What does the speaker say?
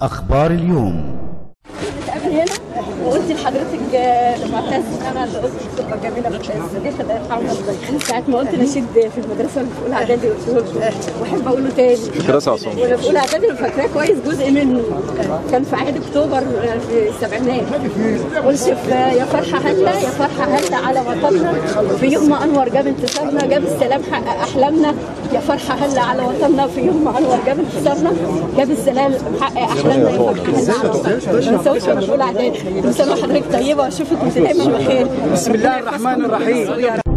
أخبار اليوم. وقلت لحضرتك آه، لمعتز ان أنا اللي قلت تبقى جميلة معتز دي الله يرحمها من ساعة ما قلت نشيد في المدرسة اللي في أولى إعدادي قلت له وأحب أقوله تاني. مدرسة عصام. وأنا في أولى إعدادي فاكراه كويس جزء منه كان في عهد أكتوبر آه، في السبعينات قلت في آه، يا فرحة هلا يا فرحة هلا على وطننا. في يوم ما أنور جاب انتصارنا جاب السلام حقق أحلامنا. يا فرحة هلا على وطننا. في يوم ما أنور جاب انتصارنا جاب السلام حقق أحلامنا. يا فرحة هلا على وطننا. ما وأنا في أولى إعدادي. وحضرتك طيبة واشوفك انت دايما بخير بسم الله الرحمن الرحيم.